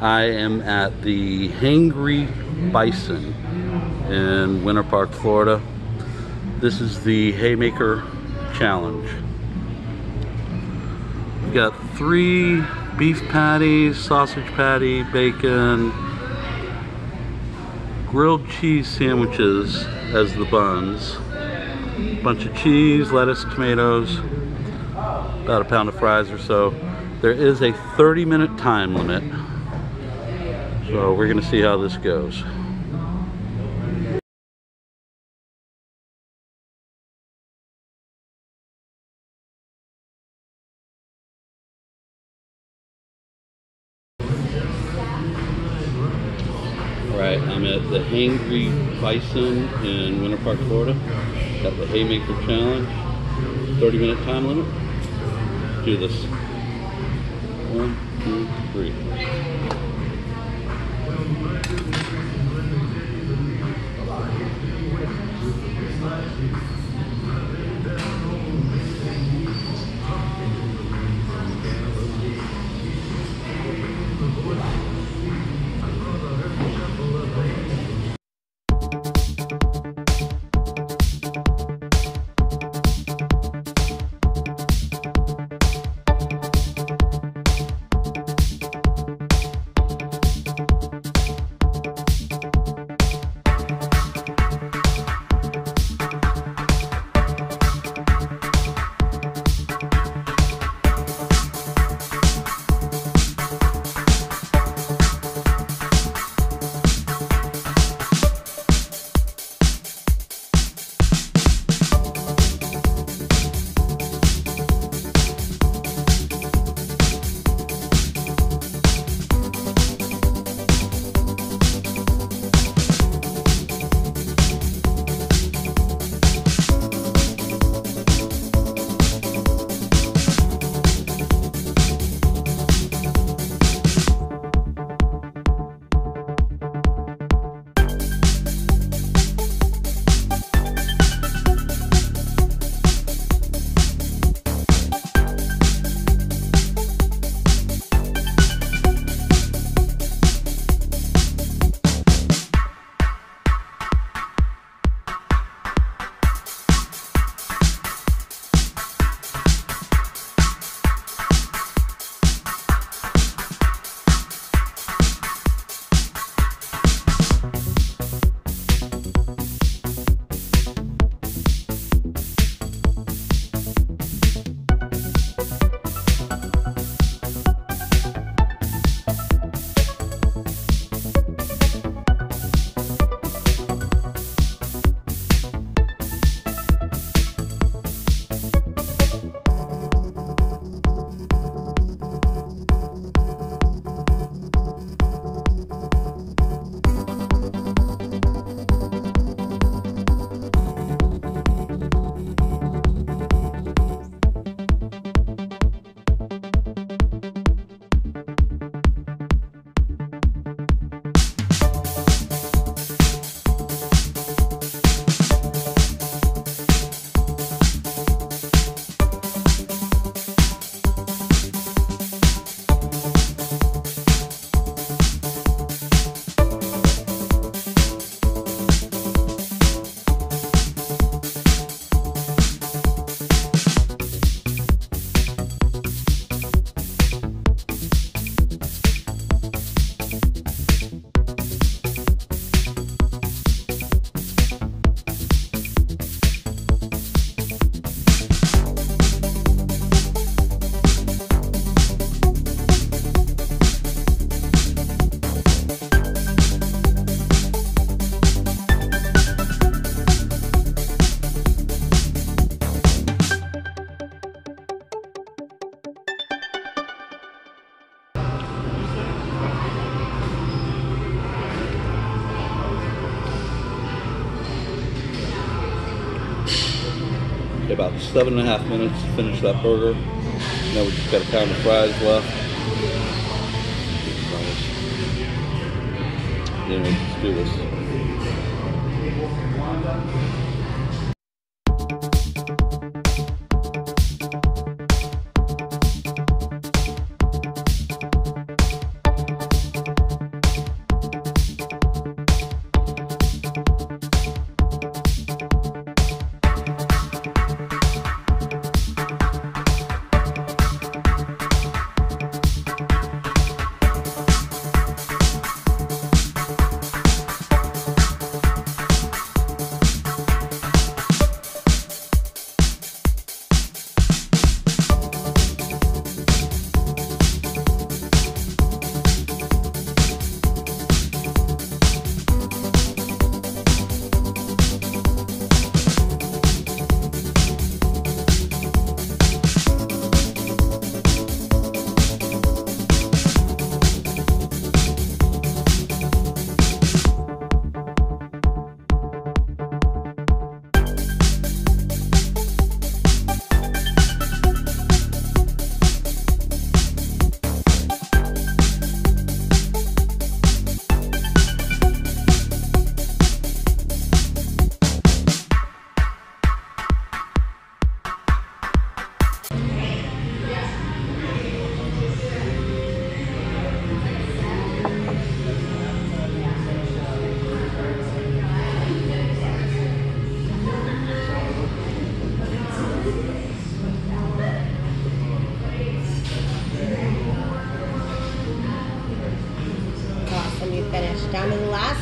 I am at the Hangry Bison in Winter Park, Florida. This is the Haymaker Challenge. We got three beef patties, sausage patty, bacon, grilled cheese sandwiches as the buns, bunch of cheese, lettuce, tomatoes, about a pound of fries or so. There is a 30 minute time limit. So we're gonna see how this goes. All right, I'm at the Hangry Bison in Winter Park, Florida. Got the Haymaker Challenge, 30 minute time limit. Do this. One, two, three. About seven and a half minutes to finish that burger. Now we just got a pound of fries left. Anyway, let's do this.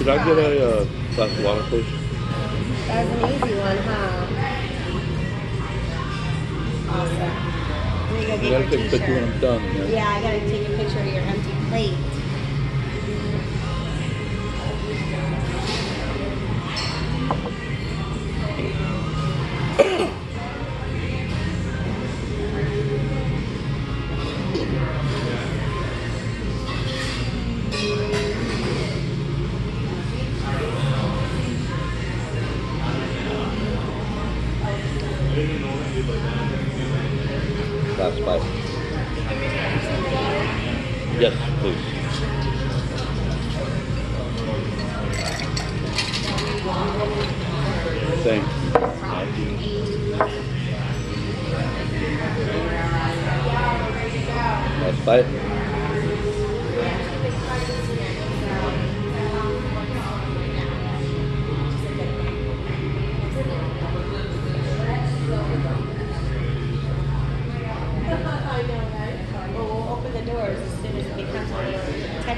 Could I get a uh, glass of water, please? That was an easy one, huh? Awesome. I'm gonna go You gotta take a picture when. I'm done. Yeah. Yeah, I gotta take a picture of your empty plate. Last bite. Yes, please. Same. Last bite.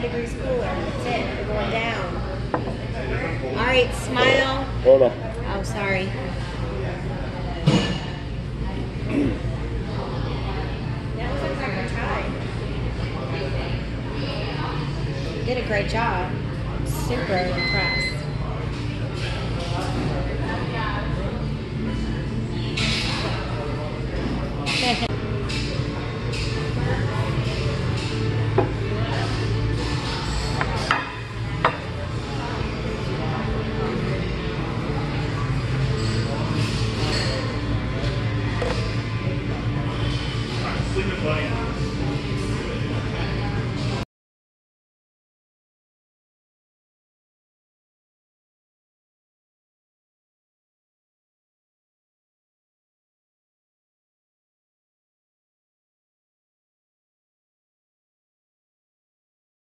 10 degrees cooler. That's it. We're going down. All right, smile. Hold on. Oh, sorry. that was a record time. You did a great job. I'm super impressed.